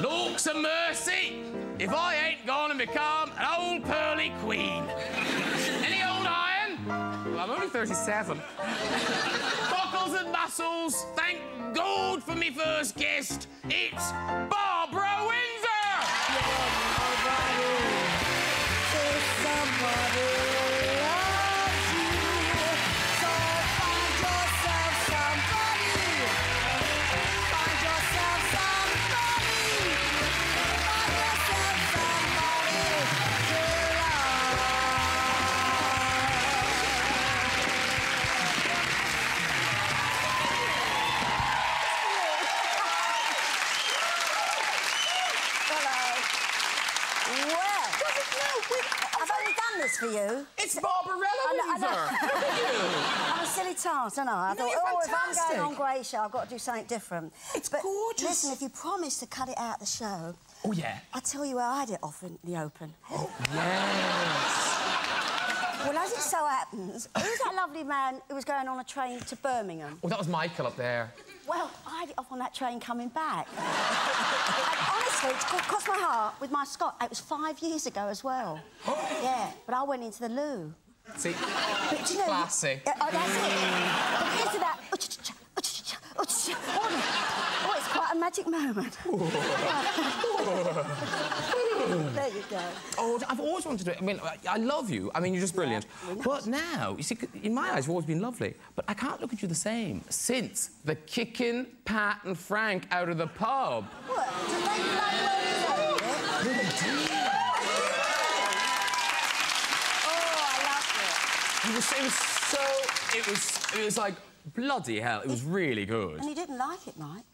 Looks a mercy if I ain't gonna become an old pearly queen. Any old iron? Well, I'm only 37. Buckles and muscles, thank God for me first guest. It's Barbara Windsor! I've only done this for you. It's Barbarella I know- I Windsor! know. Look at you! I'm a silly tart, aren't I? I No, thought, oh, if I'm fantastic. going on Grey Show, I've got to do something different. It's but gorgeous. Listen, if you promise to cut it out the show, Oh, yeah. I'll tell you where I had it off in the open. Oh, yes. Well, as it so happens, who's that lovely man who was going on a train to Birmingham? Oh, that was Michael up there. Well, I had it off on that train coming back. cross my heart with my Scott, it was five years ago as well. yeah, but I went into the loo. See, But you know, Classy. Yeah, oh, that's it. But here's to that. Oh, it's quite a magic moment. go. Oh, I've always wanted to. I mean, I- love you. I mean, you're just brilliant. we're not. But now, you see, in my eyes, you've always been lovely. But I can't look at you the same since the kicking Pat and Frank out of the pub. What? Did they like it? Oh, I loved It was, it was so. It was. It was like bloody hell. It was really good. And you didn't like it, Mike.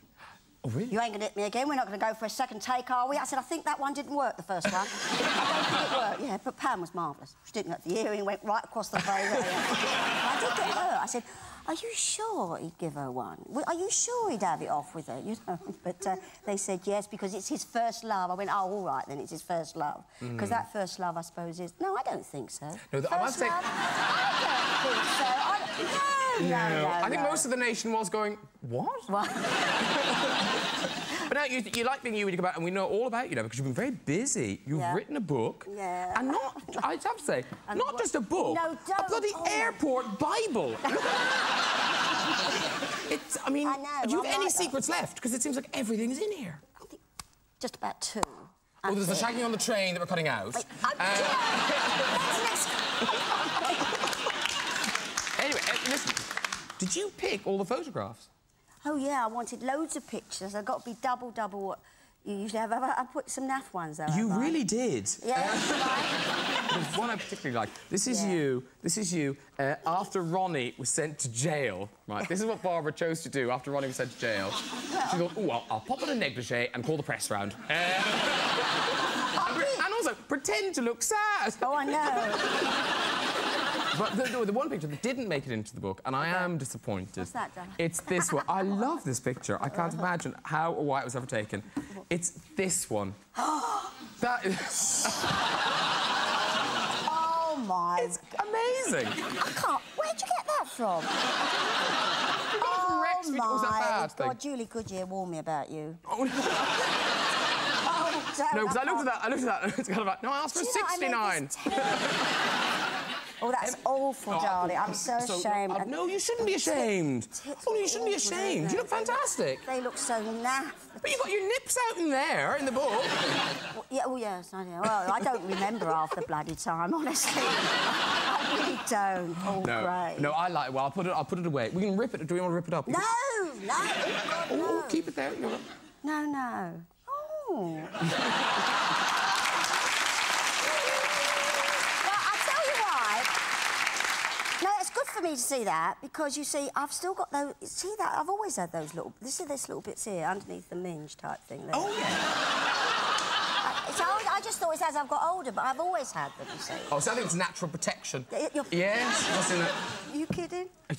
Oh, really? You ain't gonna hit me again. We're not gonna go for a second take, are we? I said, I think that one didn't work the first one. I don't think it worked. Yeah, but Pam was marvellous. She didn't get the earring, went right across the face. I did get hurt. I said, Are you sure he'd give her one? Are you sure he'd have it off with her? You know? But uh, they said yes because it's his first love. I went, Oh, all right, then it's his first love. Because that first love, I suppose, is. No, I don't think so. Mm. No, th- I must first say- love? I don't think so. I don't... No, no, no. I think most of the nation was going, what? What? But now you, you like being you when you go back, and we know all about you now because you've been very busy. You've Yeah. written a book. Yeah. And not, I have to say, And not what- just a book, No, a don't. bloody Oh, airport Bible. it's, I mean, I know, do you I have any like that. secrets left? Because it seems like everything is in here. Just about two. Oh, there's the That's shagging on the train that we're cutting out. Wait, I- Anyway, uh, listen, did you pick all the photographs? Oh yeah, I wanted loads of pictures. I've got to be double, double what you usually have. I, put some naff ones. You really did. Yeah. There's one I particularly like. This is Yeah. you. This is you uh, after Ronnie was sent to jail. Right. This is what Barbara chose to do after Ronnie was sent to jail. She thought, "Oh, I'll, I'll pop on a negligee and call the press round." Uh, and, and also pretend to look sad. oh, I know. But the, the, the one picture that didn't make it into the book, and I am disappointed. What's that, Dan? It's this one. I love this picture. I can't imagine how or why it was ever taken. It's this one. that is Oh my. it's amazing. I can't. Where'd you get that from? oh that oh my thing? God, Julie Goodyear warned me about you. Oh, no. Oh, No, because I looked at that. I looked at that. It's kind of like, no, I asked for Do you know what I mean? 69. Oh, that's awful, Oh, darling. I'm so, ashamed. uh, no, you shouldn't be ashamed. Oh, no, you shouldn't be ashamed. You look fantastic. They look so naff. But you've got your nips out in there in the book. Well, yeah, oh yes, I do. Well, I don't remember half the bloody time, honestly. I really don't. Oh, No, great. no, I like. It. Well, I'll put it. I'll put it away. We can rip it. Do we want to rip it up? No, no, oh, Oh, no. keep it there. No, no. Oh. well, I tell you why. No, it's good for me to see that because you see, I've still got those. See that? I've always had those little. This is this little bits here underneath the minge type thing. There. Oh yeah. Uh, so I, I just thought it's as I've got older, but I've always had them. You see. Oh, so I think it's natural protection. You're- Yes. It? you kidding?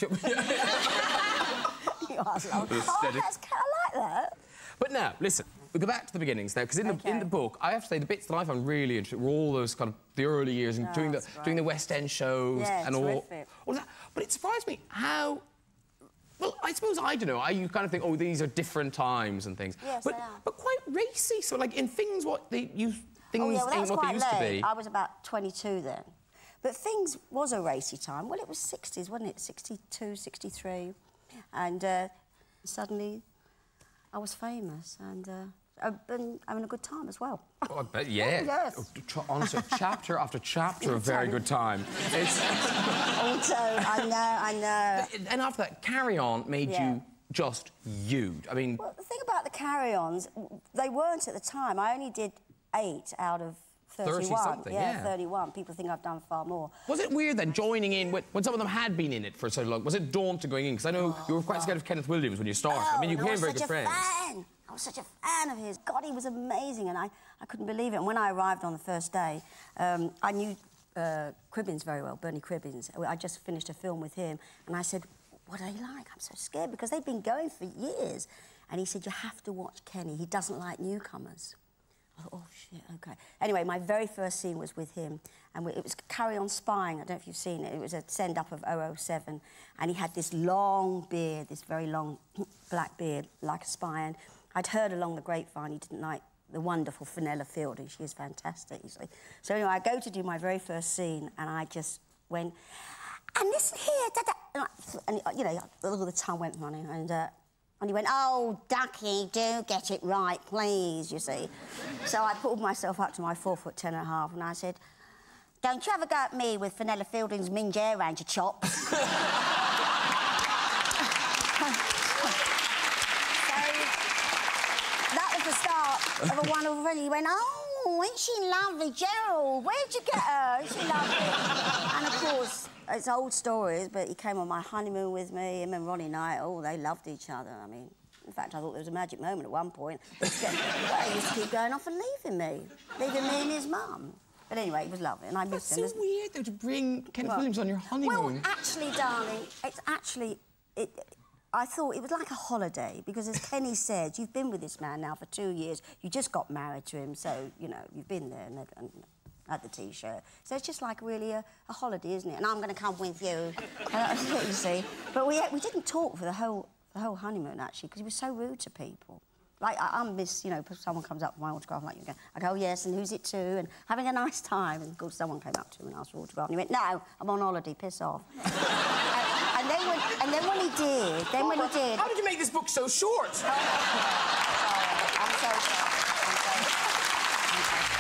You are. It's Oh, that's, I like that. But now, listen. We go back to the beginnings now, because in the in the book, I have to say the bits that I found really interesting were all those kind of the early years and Oh, doing the that's doing the. West End shows Yeah, and all, terrific. all that. But it surprised me how. Well, I suppose I don't know. I you kind of think, oh, these are different times and things. Yes, but they are. but quite racy. So like in things, what they you things Oh, yeah, well, ain't what they used late. to be. I was about 22 then. But things was a racy time. Well, it was 60s, wasn't it? 62, 63. And uh, suddenly I was famous and uh, been having a good time as well. Oh, I bet, yeah. Oh, yes. Oh, Honestly, chapter after chapter of very good time. It's, also, I know, I know. and after that, Carry On made Yeah. you just you. I mean, Well, the thing about the carry-ons, they weren't at the time. I only did eight out of 31. 30-something, yeah. 31. People think I've done far more. was it weird then joining in when, when some of them had been in it for so long? Was it daunting going in? Because I know oh, you were quite scared of Kenneth Williams when you started. I oh, mean, you Oh, became very such good friends. Fan. Was such a fan of his. God, he was amazing, and I, I couldn't believe it. And when I arrived on the first day, um, I knew uh, Cribbins very well, Bernie Cribbins. I just finished a film with him, and I said, "What are they like?" I'm so scared because they've been going for years. And he said, "You have to watch Kenny. He doesn't like newcomers." I thought, oh shit, okay. Anyway, my very first scene was with him, and it was Carry On Spying. I don't know if you've seen it. It was a send up of 007, and he had this long beard, this very long black beard, like a spy. And I'd heard along the grapevine he didn't like the wonderful Fenella Fielding. She is fantastic, see. So anyway, I go to do my very first scene, and I just went, and listen here, da, da. And, and you know, all the time went running, and. Uh, and he went, oh, Ducky, do get it right, please, you see. So I pulled myself up to my four foot ten and a half and I said, don't you ever go at me with Fenella Fielding's minge air around your chops. so, the start of a wonderful friend. He went, oh, isn't she lovely, Gerald? Where'd you get her? Isn't she lovely? and of course, it's old stories, but he came on my honeymoon with me. Him and Ronnie Knight, oh, they loved each other. I mean, in fact, I thought there was a magic moment at one point. He used to, well, he used to keep going off and leaving me, leaving me and his mum. But anyway, it was lovely, and I That's missed him. so weird, though, to bring Kenneth Well- Williams on your honeymoon. Well, actually, darling, it's actually. It, I thought it was like a holiday because, as Kenny said, you've been with this man now for two years. You just got married to him, so you know you've been there and, and had the T-shirt. So it's just like really a, a holiday, isn't it? And I'm going to come with you. What uh, you see. But we we didn't talk for the whole the whole honeymoon actually because he was so rude to people. Like I, I miss, you know, someone comes up with my autograph, like you go, I go, oh, yes, and who's it to? And having a nice time. And of course, someone came up to him and asked for autograph, and he went, no, I'm on holiday, piss off. And then when, and then when he did, then oh, when he did... How did you make this book so short? Oh, I'm sorry. I'm sorry. I'm sorry.